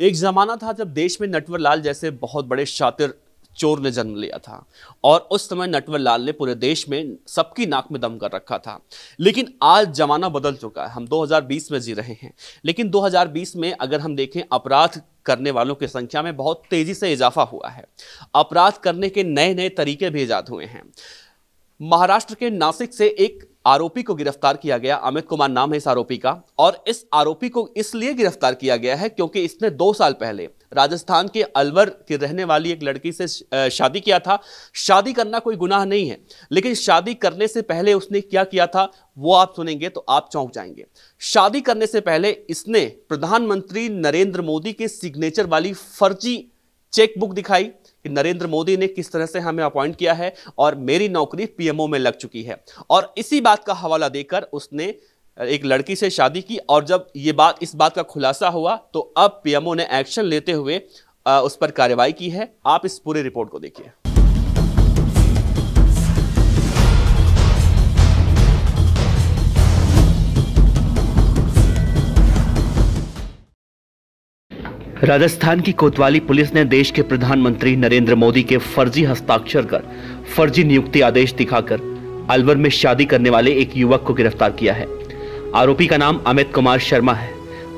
एक जमाना था जब देश में नटवर लाल जैसे बहुत बड़े शातिर चोर ने जन्म लिया था और उस समय नटवर लाल ने पूरे देश में सबकी नाक में दम कर रखा था। लेकिन आज जमाना बदल चुका है। हम 2020 में जी रहे हैं। लेकिन 2020 में अगर हम देखें, अपराध करने वालों की संख्या में बहुत तेज़ी से इजाफा हुआ है। अपराध करने के नए नए तरीके भी ईजाद हुए हैं। महाराष्ट्र के नासिक से एक आरोपी को गिरफ़्तार किया गया। अमित कुमार नाम है इस आरोपी का और इस आरोपी को इसलिए गिरफ़्तार किया गया है क्योंकि इसने दो साल पहले राजस्थान के अलवर की रहने वाली एक लड़की से शादी किया था। शादी करना कोई गुनाह नहीं है, लेकिन शादी करने से पहले उसने क्या किया था, वो आप सुनेंगे तो आप चौंक जाएँगे। शादी करने से पहले इसने प्रधानमंत्री नरेंद्र मोदी के सिग्नेचर वाली फर्जी चेकबुक दिखाई कि नरेंद्र मोदी ने किस तरह से हमें अपॉइंट किया है और मेरी नौकरी पीएमओ में लग चुकी है। और इसी बात का हवाला देकर उसने एक लड़की से शादी की और जब ये बात, इस बात का खुलासा हुआ तो अब पीएमओ ने एक्शन लेते हुए उस पर कार्रवाई की है। आप इस पूरे रिपोर्ट को देखिए। राजस्थान की कोतवाली पुलिस ने देश के प्रधानमंत्री नरेंद्र मोदी के फर्जी हस्ताक्षर कर फर्जी नियुक्ति आदेश दिखाकर अलवर में शादी करने वाले एक युवक को गिरफ़्तार किया है। आरोपी का नाम अमित कुमार शर्मा है,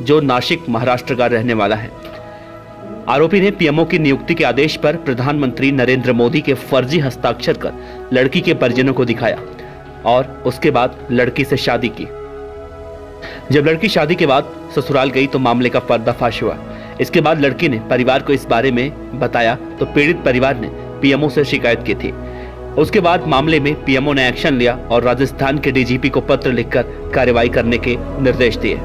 जो नासिक, महाराष्ट्र का रहने वाला है। आरोपी ने पीएमओ की नियुक्ति के आदेश पर प्रधानमंत्री नरेंद्र मोदी के फर्जी हस्ताक्षर कर लड़की के परिजनों को दिखाया और उसके बाद लड़की से शादी की। जब लड़की शादी के बाद ससुराल गई तो मामले का पर्दाफाश हुआ। इसके बाद लड़की ने परिवार को इस बारे में बताया तो पीड़ित परिवार ने पीएमओ से शिकायत की थी। उसके बाद मामले में पीएमओ ने एक्शन लिया और राजस्थान के डीजीपी को पत्र लिखकर कार्रवाई करने के निर्देश दिए।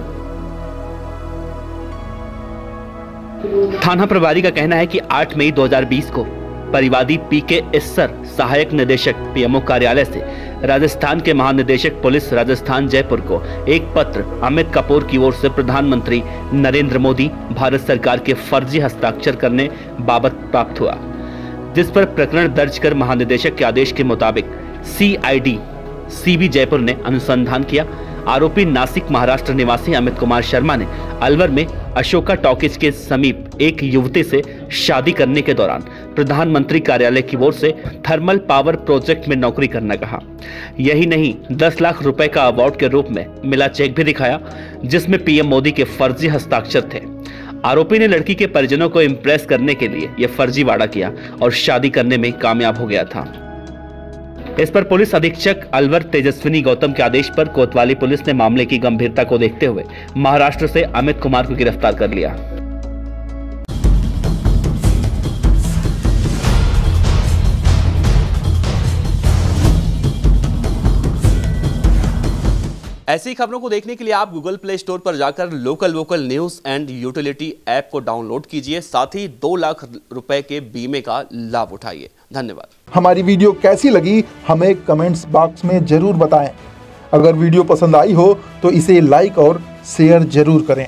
थाना प्रभारी का कहना है कि 8 मई 2020 को परिवादी पी के इस्सर, सहायक निदेशक पीएमओ कार्यालय से, राजस्थान के महानिदेशक पुलिस राजस्थान जयपुर को, एक पत्र अमित कपूर की ओर से प्रधानमंत्री नरेंद्र मोदी, भारत सरकार के फर्जी हस्ताक्षर करने बाबत प्राप्त हुआ। जिस पर प्रकरण दर्ज कर महानिदेशक के आदेश के मुताबिक सीआईडी सीबी जयपुर ने अनुसंधान किया। आरोपी नासिक महाराष्ट्र निवासी अमित कुमार शर्मा ने अलवर में अशोका टॉकीज के समीप एक युवती से शादी करने के दौरान प्रधानमंत्री कार्यालय की ओर से थर्मल पावर प्रोजेक्ट में नौकरी करना कहा। यही नहीं 10 लाख रुपए का अवार्ड के रूप में मिला चेक भी दिखाया, जिसमें पीएम मोदी के फर्जी हस्ताक्षर थे। आरोपी ने लड़की के परिजनों को इम्प्रेस करने के लिए यह फर्जीवाड़ा किया और शादी करने में कामयाब हो गया था। इस पर पुलिस अधीक्षक अलवर तेजस्विनी गौतम के आदेश पर कोतवाली पुलिस ने मामले की गंभीरता को देखते हुए महाराष्ट्र से अमित कुमार को गिरफ़्तार कर लिया। ऐसी खबरों को देखने के लिए आप गूगल प्ले स्टोर पर जाकर local vocal news and utility app को डाउनलोड कीजिए। साथ ही दो लाख रुपए के बीमे का लाभ उठाइए। धन्यवाद। हमारी वीडियो कैसी लगी, हमें कमेंट्स बॉक्स में ज़रूर बताएँ। अगर वीडियो पसंद आई हो तो इसे लाइक और शेयर ज़रूर करें।